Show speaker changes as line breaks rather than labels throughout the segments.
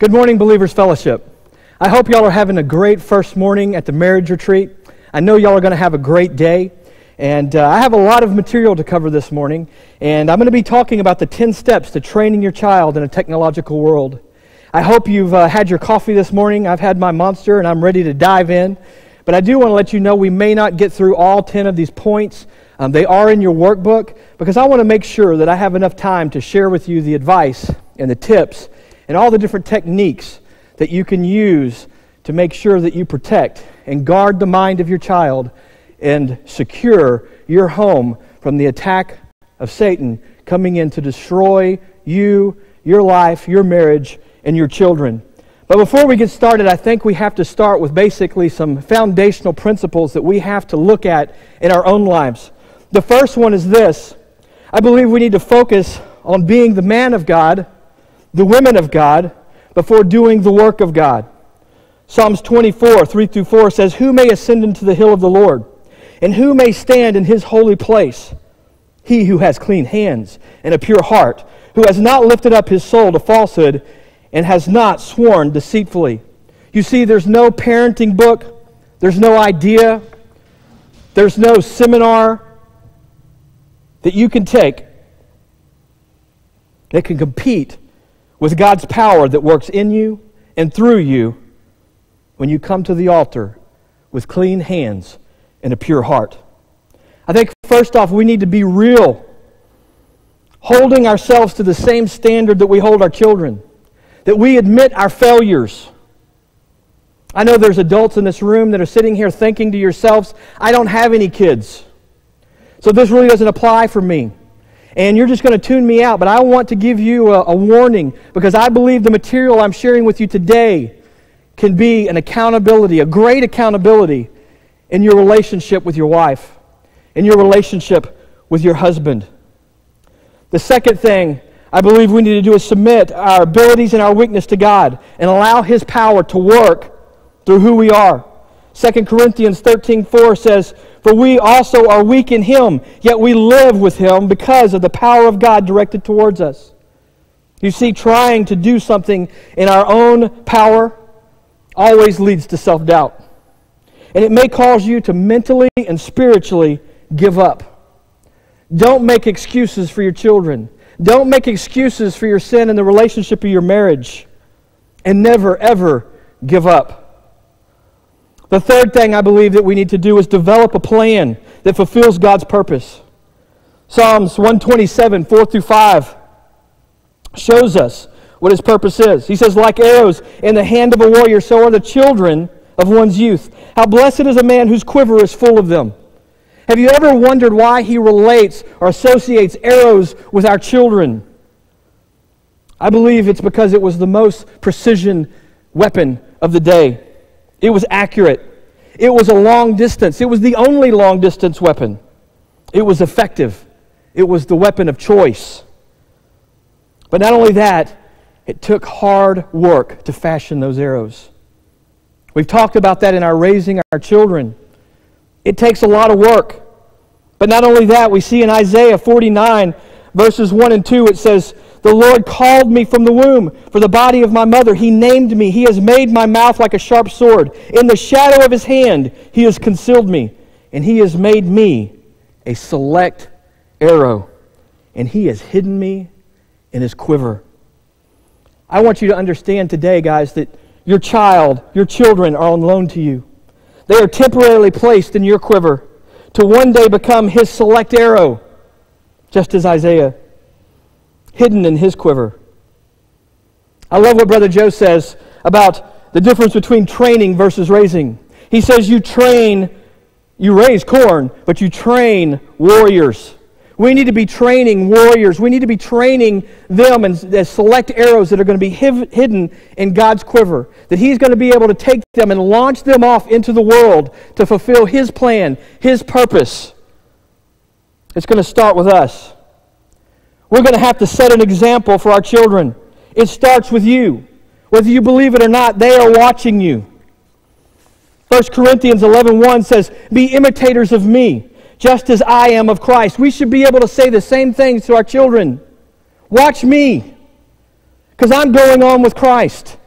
Good morning, Believers Fellowship. I hope y'all are having a great first morning at the marriage retreat. I know y'all are going to have a great day. And uh, I have a lot of material to cover this morning. And I'm going to be talking about the 10 steps to training your child in a technological world. I hope you've uh, had your coffee this morning. I've had my monster and I'm ready to dive in. But I do want to let you know we may not get through all 10 of these points. Um, they are in your workbook because I want to make sure that I have enough time to share with you the advice and the tips and all the different techniques that you can use to make sure that you protect and guard the mind of your child and secure your home from the attack of Satan coming in to destroy you, your life, your marriage, and your children. But before we get started, I think we have to start with basically some foundational principles that we have to look at in our own lives. The first one is this I believe we need to focus on being the man of God, the women of God, before doing the work of God. Psalms 24, 3 through 4 says, Who may ascend into the hill of the Lord? And who may stand in his holy place? He who has clean hands and a pure heart, who has not lifted up his soul to falsehood and has not sworn deceitfully. You see, there's no parenting book, there's no idea, there's no seminar that you can take that can compete with God's power that works in you and through you when you come to the altar with clean hands and a pure heart. I think, first off, we need to be real, holding ourselves to the same standard that we hold our children, that we admit our failures. I know there's adults in this room that are sitting here thinking to yourselves, I don't have any kids. So this really doesn't apply for me. And you're just going to tune me out, but I want to give you a, a warning because I believe the material I'm sharing with you today can be an accountability, a great accountability in your relationship with your wife, in your relationship with your husband. The second thing I believe we need to do is submit our abilities and our weakness to God and allow His power to work through who we are. 2 Corinthians 13 4 says, For we also are weak in Him, yet we live with Him because of the power of God directed towards us. You see, trying to do something in our own power always leads to self doubt. And it may cause you to mentally and spiritually give up. Don't make excuses for your children. Don't make excuses for your sin in the relationship of your marriage. And never, ever give up. The third thing I believe that we need to do is develop a plan that fulfills God's purpose. Psalms 127, 4 through 5 shows us what his purpose is. He says, Like arrows in the hand of a warrior, so are the children of one's youth. How blessed is a man whose quiver is full of them. Have you ever wondered why he relates or associates arrows with our children? I believe it's because it was the most precision weapon of the day. It was accurate. It was a long distance. It was the only long distance weapon. It was effective. It was the weapon of choice. But not only that, it took hard work to fashion those arrows. We've talked about that in our raising our children. It takes a lot of work. But not only that, we see in Isaiah 49, verses 1 and 2, it says, The Lord called me from the womb, for the body of my mother. He named me. He has made my mouth like a sharp sword. In the shadow of his hand, he has concealed me. And he has made me a select arrow. And he has hidden me in his quiver. I want you to understand today, guys, that your child, your children are on loan to you. They are temporarily placed in your quiver to one day become his select arrow, just as Isaiah, hidden in his quiver. I love what Brother Joe says about the difference between training versus raising. He says, You train, you raise corn, but you train warriors. We need to be training warriors. We need to be training them as select arrows that are going to be hidden in God's quiver. That He's going to be able to take them and launch them off into the world to fulfill His plan, His purpose. It's going to start with us. We're going to have to set an example for our children. It starts with you. Whether you believe it or not, they are watching you. 1 Corinthians 11.1 says, Be imitators of me just as I am of Christ. We should be able to say the same things to our children. Watch me, because I'm going on with Christ.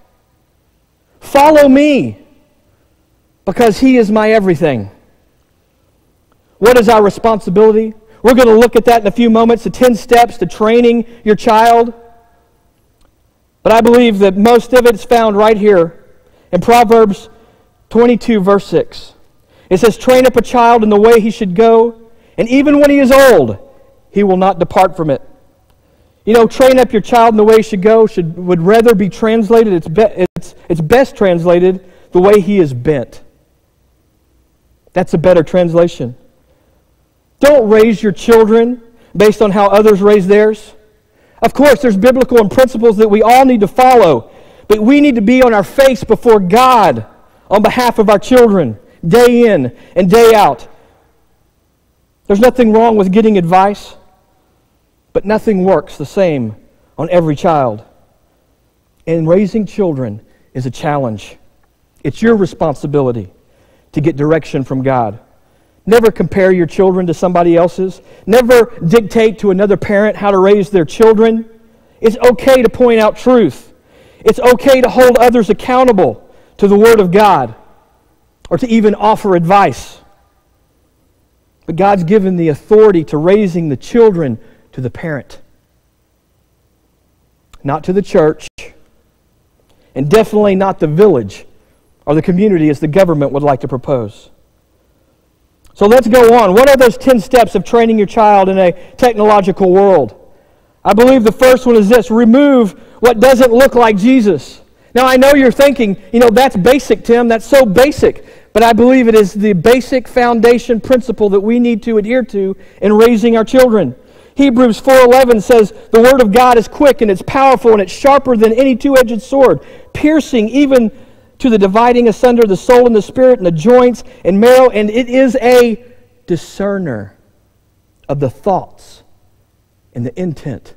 Follow me because he is my everything. What is our responsibility? We're going to look at that in a few moments the 10 steps to training your child. But I believe that most of it is found right here in Proverbs 22, verse 6. It says, Train up a child in the way he should go, and even when he is old, he will not depart from it. You know, train up your child in the way he should go should, would rather be translated, it's, be, it's, it's best translated, the way he is bent. That's a better translation. Don't raise your children based on how others raise theirs. Of course, there's biblical and principles that we all need to follow, but we need to be on our face before God on behalf of our children, day in and day out. There's nothing wrong with getting advice, but nothing works the same on every child. And raising children is a challenge. It's your responsibility to get direction from God. Never compare your children to somebody else's. Never dictate to another parent how to raise their children. It's okay to point out truth. It's okay to hold others accountable to the Word of God or to even offer advice. But God's given the authority to raising the children to the parent, not to the church, and definitely not the village or the community as the government would like to propose. So let's go on. What are those 10 steps of training your child in a technological world? I believe the first one is this remove what doesn't look like Jesus. Now, I know you're thinking, you know, that's basic, Tim. That's so basic. But I believe it is the basic foundation principle that we need to adhere to in raising our children. Hebrews 4:11 says, "The word of God is quick and it's powerful and it's sharper than any two-edged sword, piercing even to the dividing asunder of the soul and the spirit and the joints and marrow, and it is a discerner of the thoughts and the intent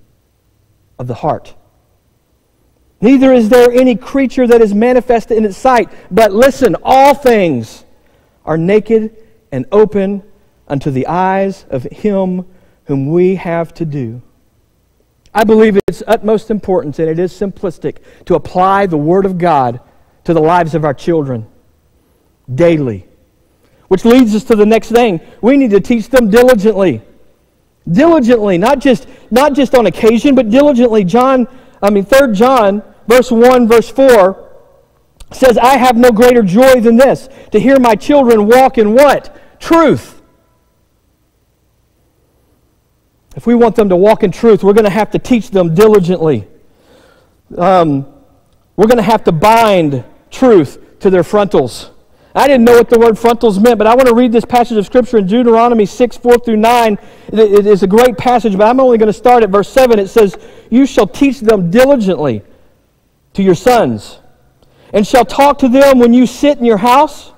of the heart. Neither is there any creature that is manifested in its sight, but listen, all things are naked and open unto the eyes of him whom we have to do. I believe it's utmost importance and it is simplistic to apply the Word of God to the lives of our children daily. Which leads us to the next thing. We need to teach them diligently. Diligently, not just, not just on occasion, but diligently. John, I mean, 3 John, verse 1, verse 4 says, I have no greater joy than this, to hear my children walk in what? Truth. If we want them to walk in truth, we're going to have to teach them diligently. Um, we're going to have to bind truth to their frontals. I didn't know what the word frontals meant, but I want to read this passage of Scripture in Deuteronomy 6, 4 through 9. It is a great passage, but I'm only going to start at verse 7. It says, You shall teach them diligently to your sons, and shall talk to them when you sit in your house,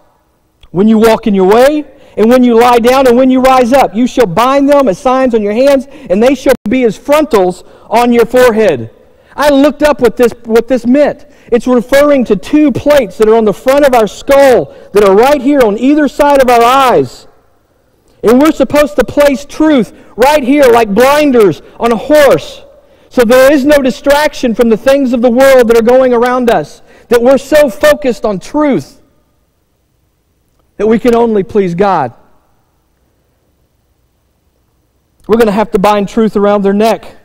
when you walk in your way, and when you lie down, and when you rise up. You shall bind them as signs on your hands, and they shall be as frontals on your forehead. I looked up what this, what this meant. It's referring to two plates that are on the front of our skull that are right here on either side of our eyes. And we're supposed to place truth right here like blinders on a horse. So there is no distraction from the things of the world that are going around us. That we're so focused on truth that we can only please God. We're going to have to bind truth around their neck.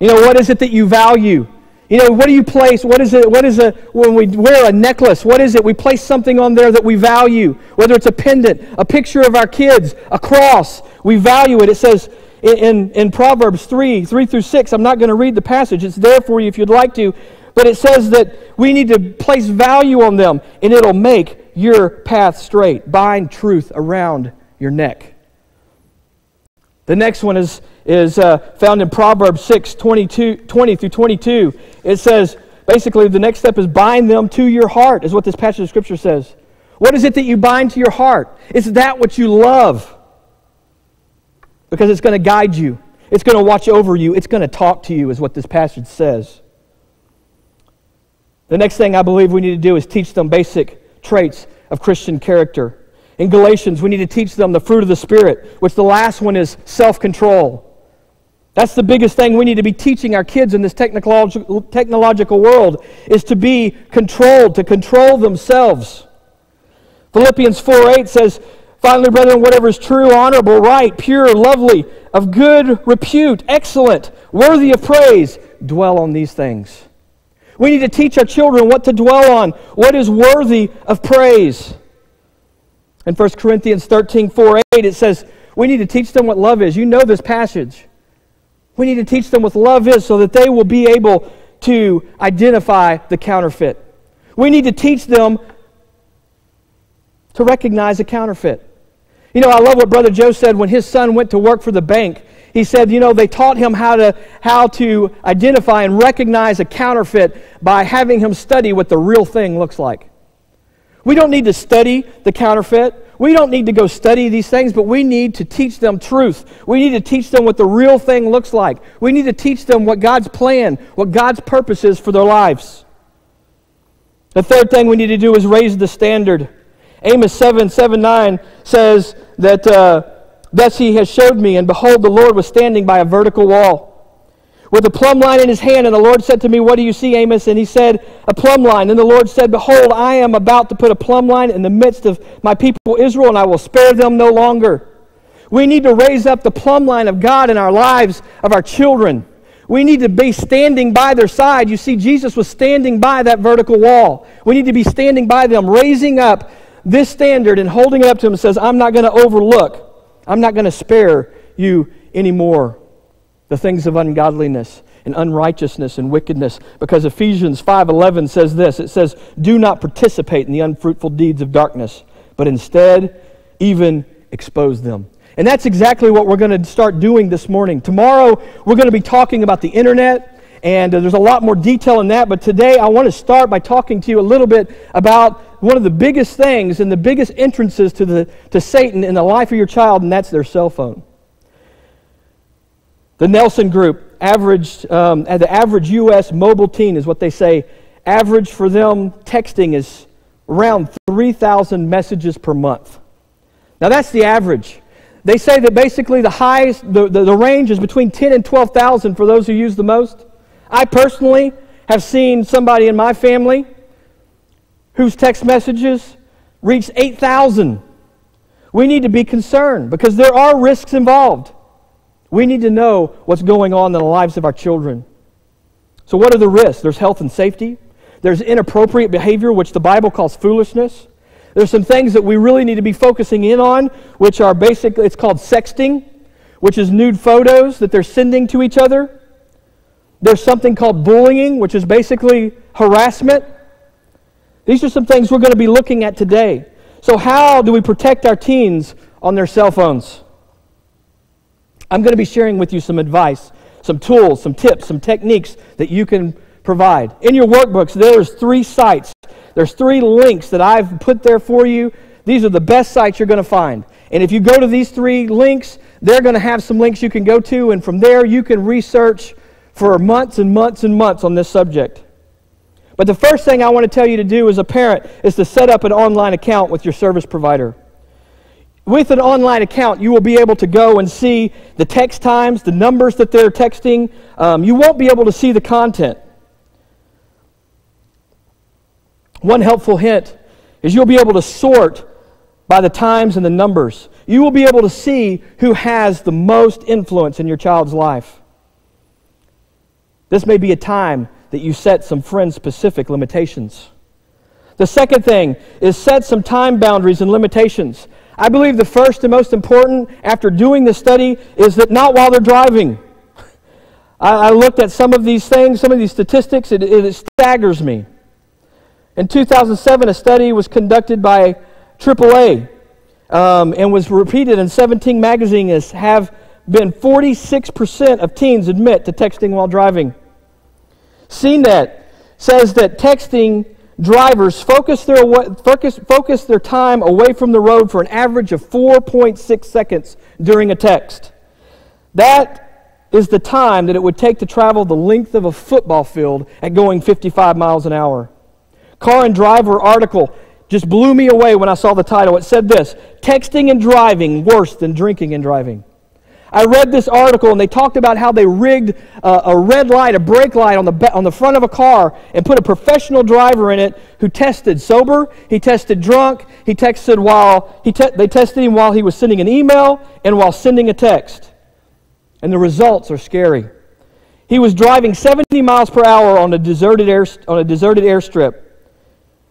You know, what is it that you value? You know, what do you place? What is it? What is a when we wear a necklace? What is it? We place something on there that we value, whether it's a pendant, a picture of our kids, a cross. We value it. It says in, in, in Proverbs 3, 3 through 6. I'm not going to read the passage. It's there for you if you'd like to. But it says that we need to place value on them, and it'll make your path straight. Bind truth around your neck. The next one is, is uh, found in Proverbs 6 22, 20 through 22. It says, basically, the next step is bind them to your heart, is what this passage of Scripture says. What is it that you bind to your heart? It's that which you love. Because it's going to guide you, it's going to watch over you, it's going to talk to you, is what this passage says. The next thing I believe we need to do is teach them basic traits of Christian character. In Galatians, we need to teach them the fruit of the Spirit, which the last one is self control. That's the biggest thing we need to be teaching our kids in this technological, technological world is to be controlled, to control themselves. Philippians 4 8 says, Finally, brethren, whatever is true, honorable, right, pure, lovely, of good repute, excellent, worthy of praise, dwell on these things. We need to teach our children what to dwell on, what is worthy of praise. In 1 Corinthians 13 4 8, it says, We need to teach them what love is. You know this passage. We need to teach them what love is so that they will be able to identify the counterfeit. We need to teach them to recognize a counterfeit. You know, I love what Brother Joe said when his son went to work for the bank. He said, you know, they taught him how to, how to identify and recognize a counterfeit by having him study what the real thing looks like. We don't need to study the counterfeit. We don't need to go study these things, but we need to teach them truth. We need to teach them what the real thing looks like. We need to teach them what God's plan, what God's purpose is for their lives. The third thing we need to do is raise the standard. Amos 7 7 9 says that uh, thus he has showed me, and behold, the Lord was standing by a vertical wall with a plumb line in his hand. And the Lord said to me, What do you see, Amos? And he said, A plumb line. And the Lord said, Behold, I am about to put a plumb line in the midst of my people Israel, and I will spare them no longer. We need to raise up the plumb line of God in our lives, of our children. We need to be standing by their side. You see, Jesus was standing by that vertical wall. We need to be standing by them, raising up this standard and holding it up to him and says, I'm not going to overlook, I'm not going to spare you anymore the things of ungodliness and unrighteousness and wickedness. Because Ephesians 5:11 says this. It says do not participate in the unfruitful deeds of darkness but instead even expose them. And that's exactly what we're going to start doing this morning. Tomorrow we're going to be talking about the internet and uh, there's a lot more detail in that but today I want to start by talking to you a little bit about one of the biggest things and the biggest entrances to, the, to Satan in the life of your child, and that's their cell phone. The Nielsen Group averaged, um, the average U.S. mobile teen is what they say, average for them texting is around 3,000 messages per month. Now that's the average. They say that basically the highest, the, the, the range is between 10 and 12,000 for those who use the most. I personally have seen somebody in my family whose text messages reached 8,000. We need to be concerned because there are risks involved. We need to know what's going on in the lives of our children. So, what are the risks? There's health and safety. There's inappropriate behavior, which the Bible calls foolishness. There's some things that we really need to be focusing in on, which are basically, it's called sexting, which is nude photos that they're sending to each other. There's something called bullying, which is basically harassment. These are some things we're going to be looking at today. So, how do we protect our teens on their cell phones? I'm going to be sharing with you some advice, some tools, some tips, some techniques that you can provide. In your workbooks, there's three sites. There's three links that I've put there for you. These are the best sites you're going to find. And if you go to these three links, they're going to have some links you can go to, and from there you can research for months and months and months on this subject. But the first thing I want to tell you to do as a parent is to set up an online account with your service provider. With an online account, you will be able to go and see the text times, the numbers that they're texting. Um, you won't be able to see the content. One helpful hint is you'll be able to sort by the times and the numbers. You will be able to see who has the most influence in your child's life. This may be a time that you set some friend specific limitations. The second thing is set some time boundaries and limitations. I believe the first and most important after doing the study is that not while they're driving. I, I looked at some of these things, some of these statistics, it, it staggers me. In 2007, a study was conducted by AAA um, and was repeated in 17 magazines have been 46% of teens admit to texting while driving. CNET says that texting drivers focus their, focus, focus their time away from the road for an average of 4.6 seconds during a text. That is the time that it would take to travel the length of a football field at going 55 miles an hour. Car and Driver article just blew me away when I saw the title. It said this Texting and driving worse than drinking and driving. I read this article and they talked about how they rigged uh, a red light, a brake light on the, on the front of a car and put a professional driver in it who tested sober, he tested drunk, he texted while he te- they tested him while he was sending an email and while sending a text. And the results are scary. He was driving 70 miles per hour on a deserted, air, on a deserted airstrip.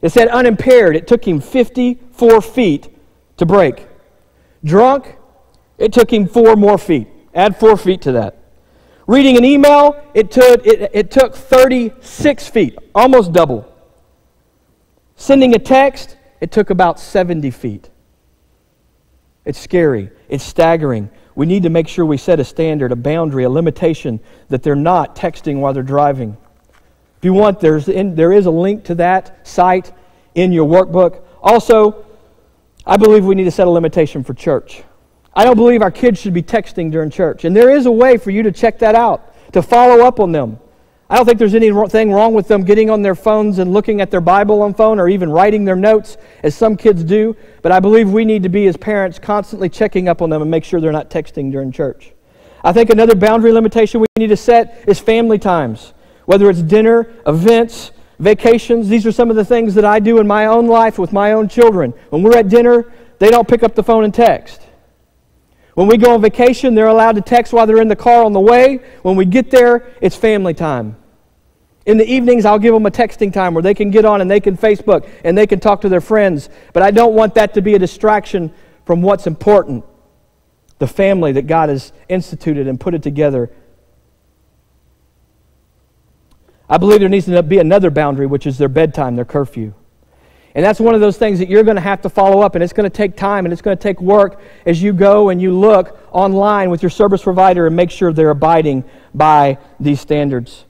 It said unimpaired. It took him 54 feet to brake. Drunk, it took him four more feet. Add four feet to that. Reading an email, it took, it, it took 36 feet, almost double. Sending a text, it took about 70 feet. It's scary. It's staggering. We need to make sure we set a standard, a boundary, a limitation that they're not texting while they're driving. If you want, there's in, there is a link to that site in your workbook. Also, I believe we need to set a limitation for church. I don't believe our kids should be texting during church. And there is a way for you to check that out, to follow up on them. I don't think there's anything wrong with them getting on their phones and looking at their Bible on phone or even writing their notes, as some kids do. But I believe we need to be, as parents, constantly checking up on them and make sure they're not texting during church. I think another boundary limitation we need to set is family times, whether it's dinner, events, vacations. These are some of the things that I do in my own life with my own children. When we're at dinner, they don't pick up the phone and text. When we go on vacation, they're allowed to text while they're in the car on the way. When we get there, it's family time. In the evenings, I'll give them a texting time where they can get on and they can Facebook and they can talk to their friends. But I don't want that to be a distraction from what's important the family that God has instituted and put it together. I believe there needs to be another boundary, which is their bedtime, their curfew. And that's one of those things that you're going to have to follow up, and it's going to take time and it's going to take work as you go and you look online with your service provider and make sure they're abiding by these standards.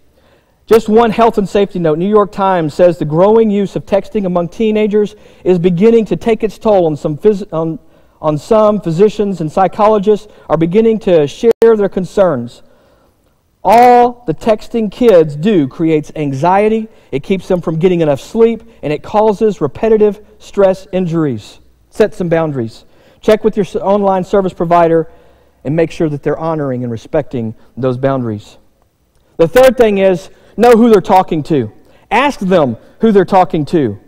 Just one health and safety note New York Times says the growing use of texting among teenagers is beginning to take its toll on some, phys- on, on some physicians and psychologists are beginning to share their concerns all the texting kids do creates anxiety, it keeps them from getting enough sleep, and it causes repetitive stress injuries. Set some boundaries. Check with your online service provider and make sure that they're honoring and respecting those boundaries. The third thing is know who they're talking to. Ask them who they're talking to.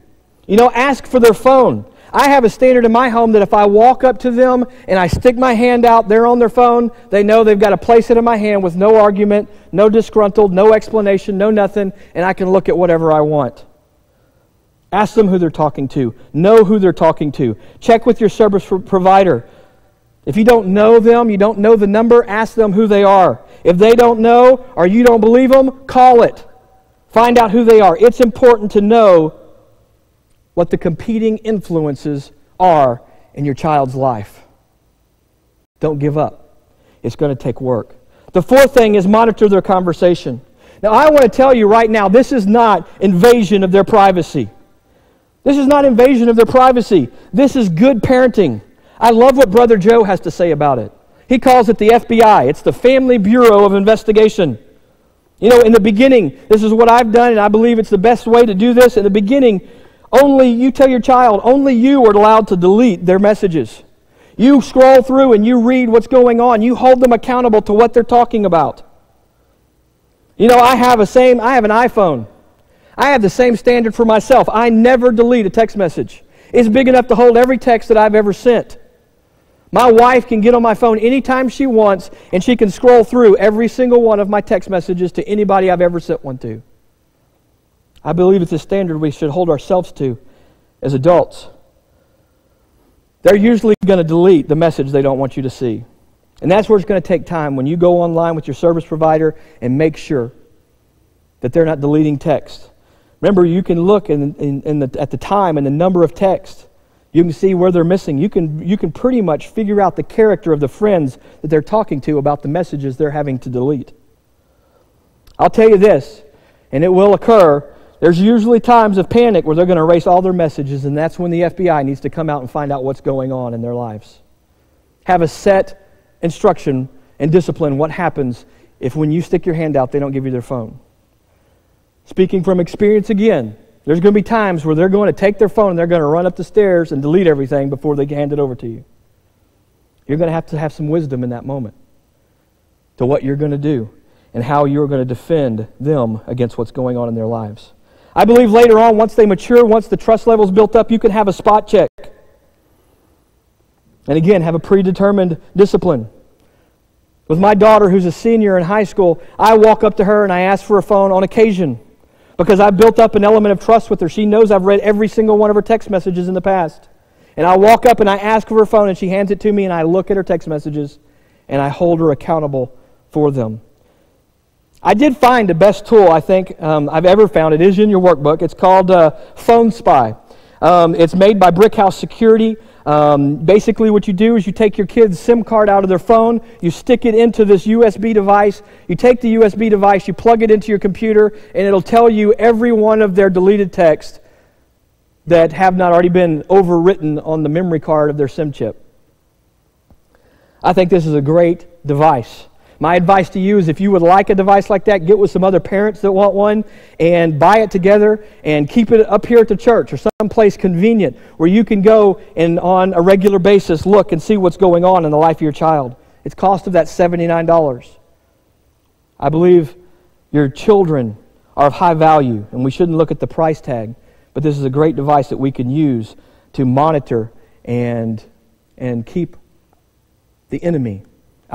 You know, ask for their phone. I have a standard in my home that if I walk up to them and I stick my hand out, they're on their phone, they know they've got to place it in my hand with no argument, no disgruntled, no explanation, no nothing, and I can look at whatever I want. Ask them who they're talking to. Know who they're talking to. Check with your service provider. If you don't know them, you don't know the number, ask them who they are. If they don't know or you don't believe them, call it. Find out who they are. It's important to know what the competing influences are in your child's life. Don't give up. It's going to take work. The fourth thing is monitor their conversation. Now, I want to tell you right now, this is not invasion of their privacy. This is not invasion of their privacy. This is good parenting. I love what Brother Joe has to say about it. He calls it the FBI, it's the Family Bureau of Investigation. You know, in the beginning, this is what I've done, and I believe it's the best way to do this. In the beginning, only you tell your child, only you are allowed to delete their messages. You scroll through and you read what's going on. You hold them accountable to what they're talking about. You know, I have a same I have an iPhone. I have the same standard for myself. I never delete a text message. It's big enough to hold every text that I've ever sent. My wife can get on my phone anytime she wants and she can scroll through every single one of my text messages to anybody I've ever sent one to. I believe it's a standard we should hold ourselves to as adults. They're usually going to delete the message they don't want you to see. And that's where it's going to take time when you go online with your service provider and make sure that they're not deleting text. Remember, you can look in, in, in the, at the time and the number of texts. You can see where they're missing. You can, you can pretty much figure out the character of the friends that they're talking to about the messages they're having to delete. I'll tell you this, and it will occur there's usually times of panic where they're going to erase all their messages, and that's when the FBI needs to come out and find out what's going on in their lives. Have a set instruction and discipline what happens if when you stick your hand out, they don't give you their phone. Speaking from experience again, there's going to be times where they're going to take their phone and they're going to run up the stairs and delete everything before they hand it over to you. You're going to have to have some wisdom in that moment. to what you're going to do and how you're going to defend them against what's going on in their lives. I believe later on, once they mature, once the trust level's built up, you can have a spot check. And again, have a predetermined discipline. With my daughter, who's a senior in high school, I walk up to her and I ask for a phone on occasion because I've built up an element of trust with her. She knows I've read every single one of her text messages in the past. And I walk up and I ask for her phone, and she hands it to me, and I look at her text messages, and I hold her accountable for them. I did find the best tool I think um, I've ever found. It is in your workbook. It's called uh, Phone Spy. Um, it's made by Brickhouse Security. Um, basically, what you do is you take your kid's SIM card out of their phone, you stick it into this USB device, you take the USB device, you plug it into your computer, and it'll tell you every one of their deleted texts that have not already been overwritten on the memory card of their SIM chip. I think this is a great device. My advice to you is if you would like a device like that, get with some other parents that want one and buy it together and keep it up here at the church or someplace convenient where you can go and on a regular basis look and see what's going on in the life of your child. Its cost of that $79. I believe your children are of high value and we shouldn't look at the price tag, but this is a great device that we can use to monitor and, and keep the enemy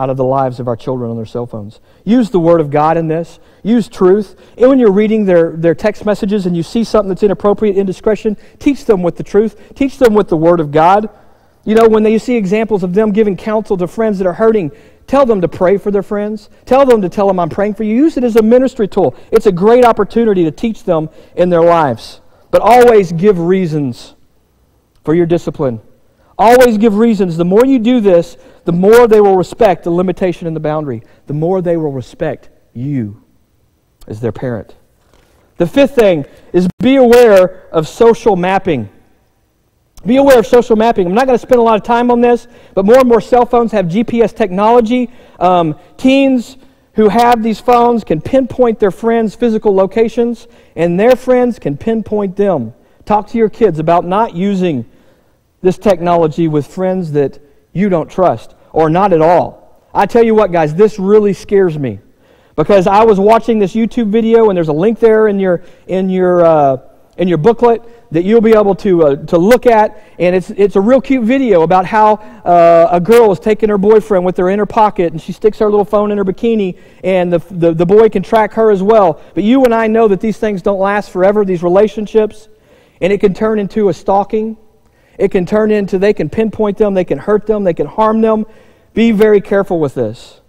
out of the lives of our children on their cell phones. Use the Word of God in this. Use truth. And when you're reading their, their text messages and you see something that's inappropriate, indiscretion, teach them with the truth. Teach them with the Word of God. You know, when they, you see examples of them giving counsel to friends that are hurting, tell them to pray for their friends. Tell them to tell them, I'm praying for you. Use it as a ministry tool. It's a great opportunity to teach them in their lives. But always give reasons for your discipline. Always give reasons. The more you do this, the more they will respect the limitation and the boundary. The more they will respect you as their parent. The fifth thing is be aware of social mapping. Be aware of social mapping. I'm not going to spend a lot of time on this, but more and more cell phones have GPS technology. Um, teens who have these phones can pinpoint their friends' physical locations, and their friends can pinpoint them. Talk to your kids about not using this technology with friends that you don't trust or not at all. I tell you what, guys, this really scares me because I was watching this YouTube video and there's a link there in your in your uh, in your booklet that you'll be able to uh, to look at, and it's it's a real cute video about how uh, a girl is taking her boyfriend with her in her pocket, and she sticks her little phone in her bikini, and the, the the boy can track her as well. But you and I know that these things don't last forever. These relationships, and it can turn into a stalking it can turn into they can pinpoint them, they can hurt them, they can harm them. Be very careful with this.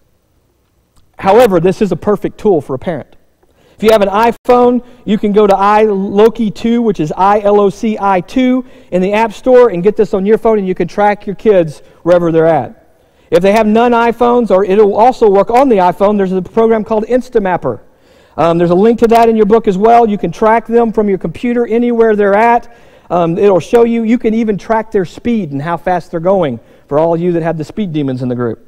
However, this is a perfect tool for a parent. If you have an iPhone, you can go to iLoci 2, which is I L O C I 2, in the App Store and get this on your phone, and you can track your kids wherever they're at. If they have none iPhones, or it'll also work on the iPhone, there's a program called Instamapper. Um, there's a link to that in your book as well. You can track them from your computer anywhere they're at. Um, it'll show you, you can even track their speed and how fast they're going for all you that have the speed demons in the group.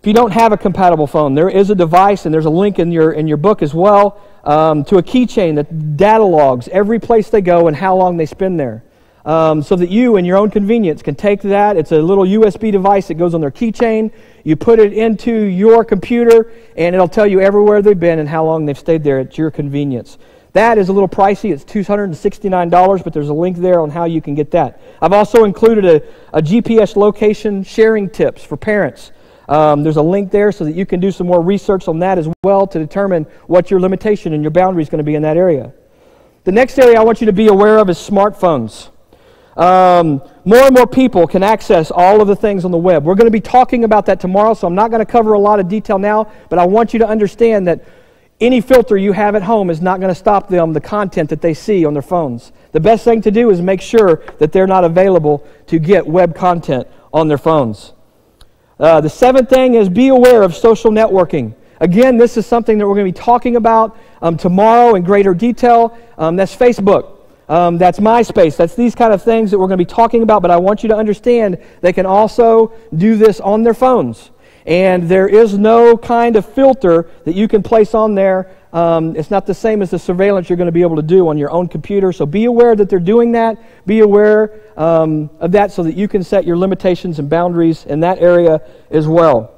If you don't have a compatible phone, there is a device, and there's a link in your, in your book as well, um, to a keychain that data logs every place they go and how long they spend there. Um, so that you, in your own convenience, can take that. It's a little USB device that goes on their keychain. You put it into your computer, and it'll tell you everywhere they've been and how long they've stayed there at your convenience. That is a little pricey. It's $269, but there's a link there on how you can get that. I've also included a, a GPS location sharing tips for parents. Um, there's a link there so that you can do some more research on that as well to determine what your limitation and your boundary is going to be in that area. The next area I want you to be aware of is smartphones. Um, more and more people can access all of the things on the web. We're going to be talking about that tomorrow, so I'm not going to cover a lot of detail now, but I want you to understand that any filter you have at home is not going to stop them the content that they see on their phones. The best thing to do is make sure that they're not available to get web content on their phones. Uh, the seventh thing is be aware of social networking. Again, this is something that we're going to be talking about um, tomorrow in greater detail. Um, that's Facebook. Um, that's MySpace. That's these kind of things that we're going to be talking about, but I want you to understand they can also do this on their phones. And there is no kind of filter that you can place on there. Um, it's not the same as the surveillance you're going to be able to do on your own computer. So be aware that they're doing that. Be aware um, of that so that you can set your limitations and boundaries in that area as well.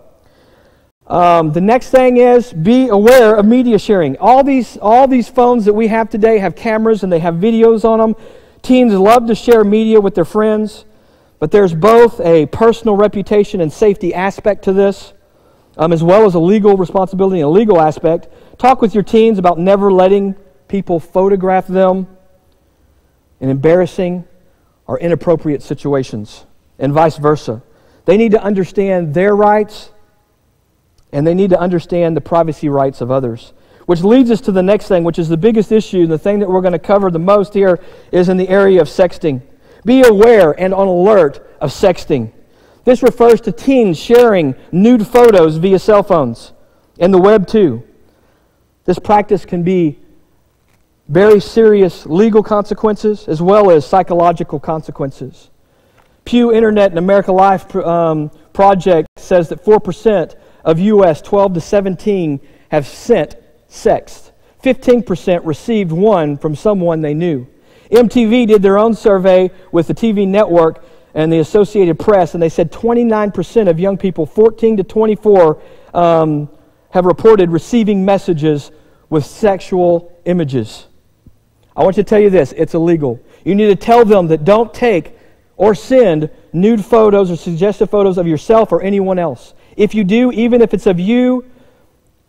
Um, the next thing is be aware of media sharing. All these, all these phones that we have today have cameras and they have videos on them. Teens love to share media with their friends, but there's both a personal reputation and safety aspect to this, um, as well as a legal responsibility and a legal aspect. Talk with your teens about never letting people photograph them in embarrassing or inappropriate situations, and vice versa. They need to understand their rights and they need to understand the privacy rights of others. Which leads us to the next thing, which is the biggest issue, and the thing that we're going to cover the most here is in the area of sexting. Be aware and on alert of sexting. This refers to teens sharing nude photos via cell phones and the web too. This practice can be very serious legal consequences as well as psychological consequences. Pew Internet and America Life um, project says that 4% of U.S. 12 to 17 have sent sex. 15% received one from someone they knew. MTV did their own survey with the TV network and the Associated Press, and they said 29% of young people 14 to 24 um, have reported receiving messages with sexual images. I want to tell you this it's illegal. You need to tell them that don't take or send nude photos or suggestive photos of yourself or anyone else. If you do, even if it's of you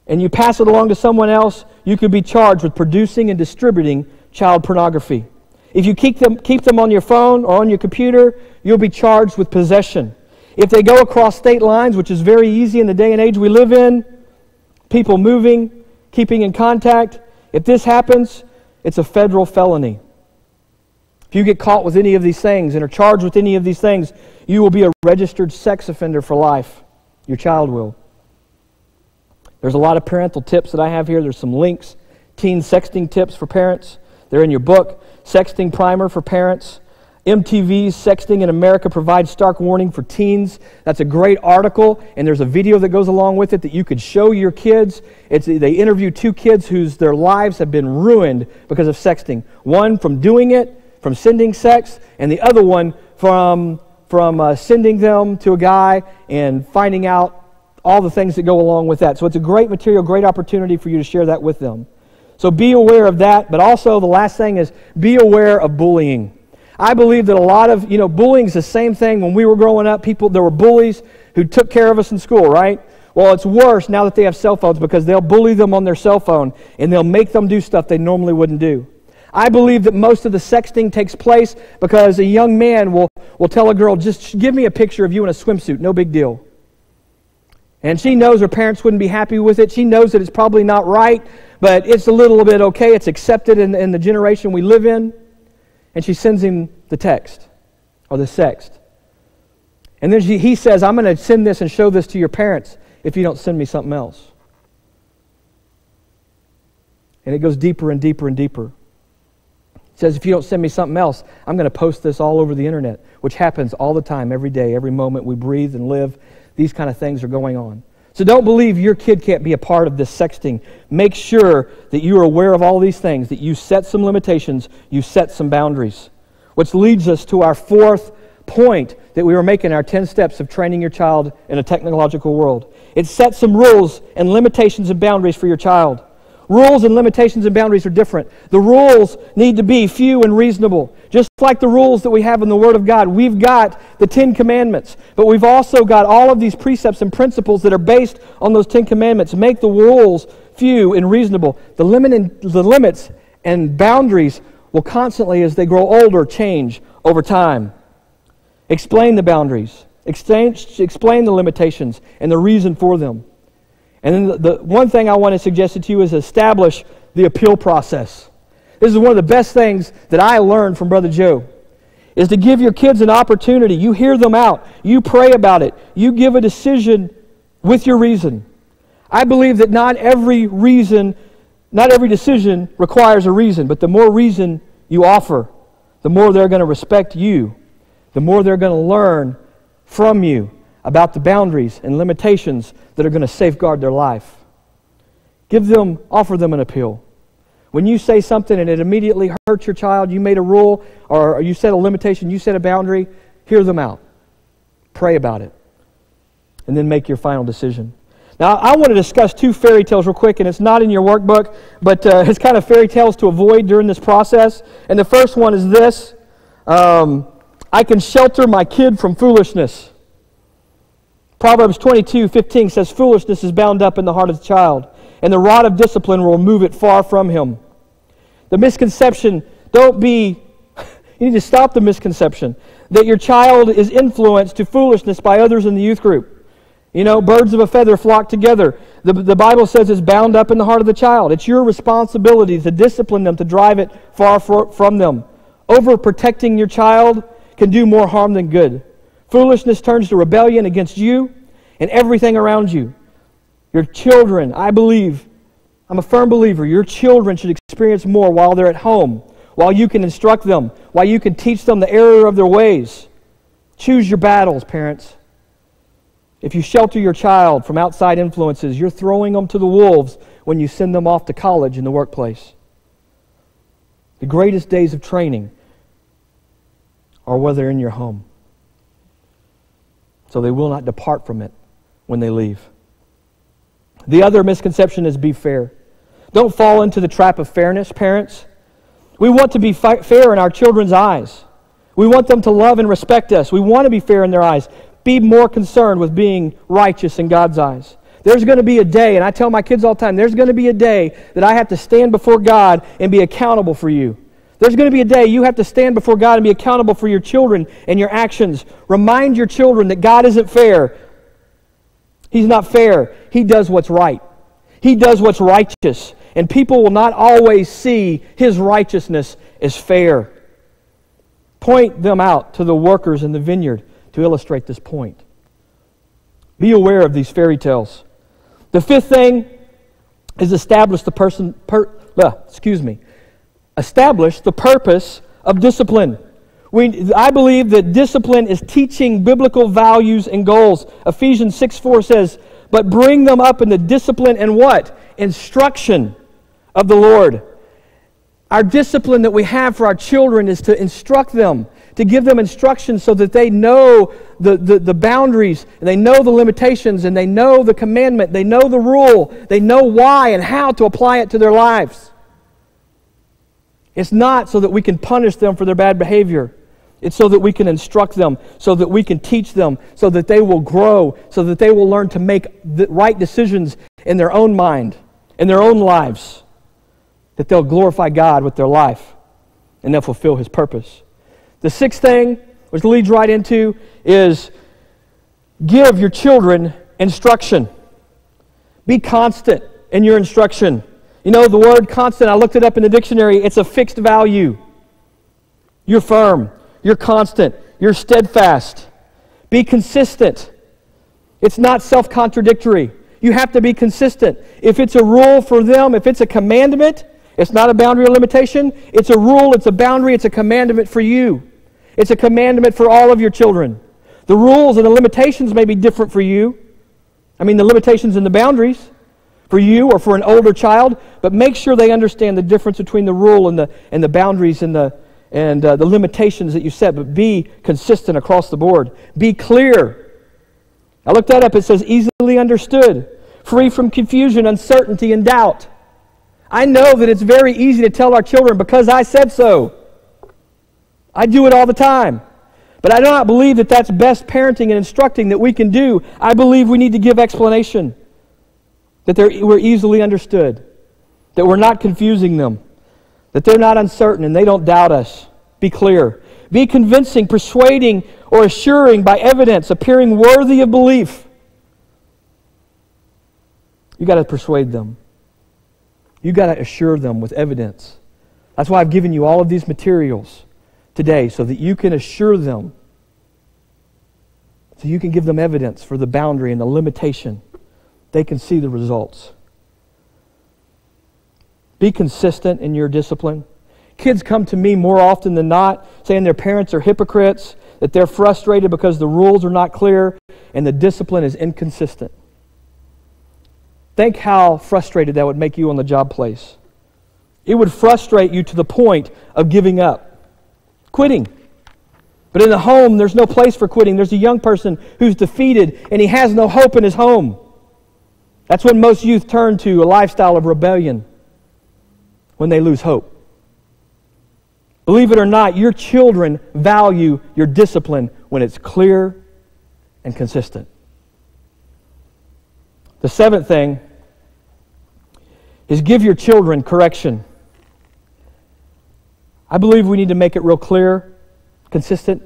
and you pass it along to someone else, you could be charged with producing and distributing child pornography. If you keep them, keep them on your phone or on your computer, you'll be charged with possession. If they go across state lines, which is very easy in the day and age we live in, people moving, keeping in contact, if this happens, it's a federal felony. If you get caught with any of these things and are charged with any of these things, you will be a registered sex offender for life. Your child will. There's a lot of parental tips that I have here. There's some links. Teen sexting tips for parents. They're in your book. Sexting primer for parents. MTV's Sexting in America provides stark warning for teens. That's a great article, and there's a video that goes along with it that you could show your kids. It's, they interview two kids whose their lives have been ruined because of sexting. One from doing it, from sending sex, and the other one from from uh, sending them to a guy and finding out all the things that go along with that. So it's a great material, great opportunity for you to share that with them. So be aware of that, but also the last thing is be aware of bullying. I believe that a lot of, you know, bullying is the same thing when we were growing up. People, there were bullies who took care of us in school, right? Well, it's worse now that they have cell phones because they'll bully them on their cell phone and they'll make them do stuff they normally wouldn't do. I believe that most of the sexting takes place because a young man will, will tell a girl, just give me a picture of you in a swimsuit, no big deal. And she knows her parents wouldn't be happy with it. She knows that it's probably not right, but it's a little bit okay. It's accepted in, in the generation we live in. And she sends him the text or the sext. And then she, he says, I'm going to send this and show this to your parents if you don't send me something else. And it goes deeper and deeper and deeper He says, if you don't send me something else, I'm going to post this all over the internet, which happens all the time, every day, every moment we breathe and live. These kind of things are going on. So don't believe your kid can't be a part of this sexting. Make sure that you are aware of all these things, that you set some limitations, you set some boundaries. Which leads us to our fourth point that we were making our 10 steps of training your child in a technological world. It sets some rules and limitations and boundaries for your child. Rules and limitations and boundaries are different. The rules need to be few and reasonable. Just like the rules that we have in the Word of God, we've got the Ten Commandments, but we've also got all of these precepts and principles that are based on those Ten Commandments. Make the rules few and reasonable. The, limit and, the limits and boundaries will constantly, as they grow older, change over time. Explain the boundaries, explain, explain the limitations and the reason for them. And then the, the one thing I want to suggest to you is establish the appeal process. This is one of the best things that I learned from Brother Joe is to give your kids an opportunity. You hear them out. You pray about it. You give a decision with your reason. I believe that not every reason, not every decision requires a reason, but the more reason you offer, the more they're going to respect you, the more they're going to learn from you about the boundaries and limitations that are going to safeguard their life. Give them, offer them an appeal. When you say something and it immediately hurts your child, you made a rule or you set a limitation, you set a boundary, hear them out. Pray about it. And then make your final decision. Now, I want to discuss two fairy tales real quick, and it's not in your workbook, but uh, it's kind of fairy tales to avoid during this process. And the first one is this um, I can shelter my kid from foolishness. Proverbs 22 15 says, Foolishness is bound up in the heart of the child, and the rod of discipline will remove it far from him. The misconception, don't be, you need to stop the misconception that your child is influenced to foolishness by others in the youth group. You know, birds of a feather flock together. The, the Bible says it's bound up in the heart of the child. It's your responsibility to discipline them, to drive it far from them. Overprotecting your child can do more harm than good. Foolishness turns to rebellion against you and everything around you. Your children, I believe, I'm a firm believer, your children should experience more while they're at home, while you can instruct them, while you can teach them the error of their ways. Choose your battles, parents. If you shelter your child from outside influences, you're throwing them to the wolves when you send them off to college and the workplace. The greatest days of training are while they're in your home so they will not depart from it when they leave. The other misconception is be fair. Don't fall into the trap of fairness, parents. We want to be fi- fair in our children's eyes. We want them to love and respect us. We want to be fair in their eyes. Be more concerned with being righteous in God's eyes. There's going to be a day, and I tell my kids all the time, there's going to be a day that I have to stand before God and be accountable for you. There's going to be a day you have to stand before God and be accountable for your children and your actions. Remind your children that God isn't fair. He's not fair. He does what's right. He does what's righteous. And people will not always see his righteousness as fair. Point them out to the workers in the vineyard to illustrate this point. Be aware of these fairy tales. The fifth thing is establish the person, per, excuse me, establish the purpose of discipline. We, I believe that discipline is teaching biblical values and goals. Ephesians 6 4 says, But bring them up in the discipline and what? Instruction of the Lord. Our discipline that we have for our children is to instruct them, to give them instructions so that they know the, the, the, boundaries, and they know the limitations, and they know the commandment, they know the rule, they know why and how to apply it to their lives. It's not so that we can punish them for their bad behavior. It's so that we can instruct them, so that we can teach them, so that they will grow, so that they will learn to make the right decisions in their own mind, in their own lives, that they'll glorify God with their life and they'll fulfill His purpose. The sixth thing, which leads right into, is give your children instruction. Be constant in your instruction. You know, the word constant, I looked it up in the dictionary, it's a fixed value. You're firm, you're constant, you're steadfast. Be consistent. It's not self contradictory. You have to be consistent. If it's a rule for them, if it's a commandment, it's not a boundary or limitation. It's a rule, it's a boundary, it's a commandment for you. It's a commandment for all of your children. The rules and the limitations may be different for you. I mean, the limitations and the boundaries for you or for an older child, but make sure they understand the difference between the rule and the, and the boundaries and, the, and uh, the limitations that you set. But be consistent across the board. Be clear. I looked that up. It says easily understood, free from confusion, uncertainty, and doubt. I know that it's very easy to tell our children because I said so. I do it all the time. But I do not believe that that's best parenting and instructing that we can do. I believe we need to give explanation that we're easily understood, that we're not confusing them, that they're not uncertain and they don't doubt us. Be clear. Be convincing, persuading, or assuring by evidence, appearing worthy of belief. You got to persuade them. You got to assure them with evidence. That's why I've given you all of these materials today so that you can assure them. So you can give them evidence for the boundary and the limitation they can see the results. Be consistent in your discipline. Kids come to me more often than not saying their parents are hypocrites, that they're frustrated because the rules are not clear and the discipline is inconsistent. Think how frustrated that would make you on the job place. It would frustrate you to the point of giving up, quitting. But in the home, there's no place for quitting. There's a young person who's defeated and he has no hope in his home. That's when most youth turn to a lifestyle of rebellion when they lose hope. Believe it or not, your children value your discipline when it's clear and consistent. The seventh thing is give your children correction. I believe we need to make it real clear, consistent,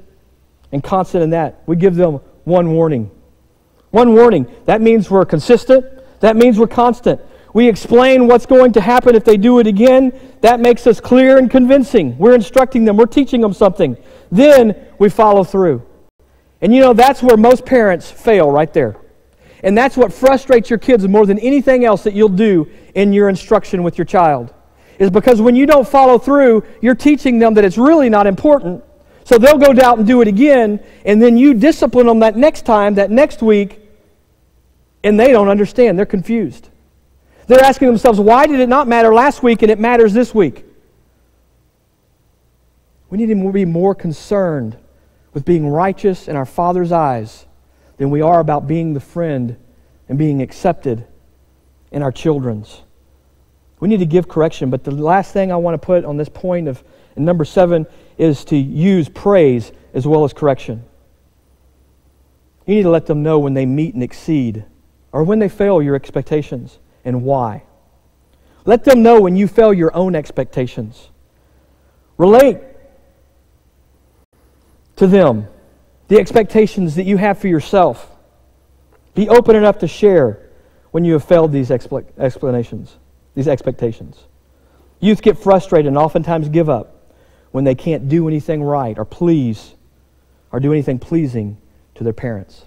and constant in that. We give them one warning. One warning. That means we're consistent. That means we're constant. We explain what's going to happen if they do it again. That makes us clear and convincing. We're instructing them, we're teaching them something. Then we follow through. And you know, that's where most parents fail right there. And that's what frustrates your kids more than anything else that you'll do in your instruction with your child. Is because when you don't follow through, you're teaching them that it's really not important. So they'll go out and do it again, and then you discipline them that next time, that next week, and they don't understand. They're confused. They're asking themselves, why did it not matter last week and it matters this week? We need to be more concerned with being righteous in our Father's eyes than we are about being the friend and being accepted in our children's. We need to give correction, but the last thing I want to put on this point of number seven is to use praise as well as correction. You need to let them know when they meet and exceed or when they fail your expectations and why. Let them know when you fail your own expectations. Relate to them the expectations that you have for yourself. Be open enough to share when you have failed these explanations, these expectations. Youth get frustrated and oftentimes give up when they can't do anything right or please or do anything pleasing to their parents.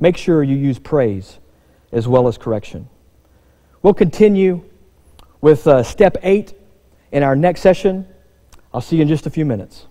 Make sure you use praise as well as correction. We'll continue with uh, step eight in our next session. I'll see you in just a few minutes.